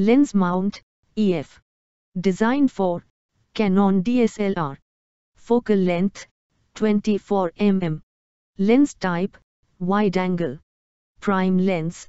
Lens mount, EF. Designed for Canon DSLR. Focal length, 24 mm. Lens type, wide angle. Prime lens.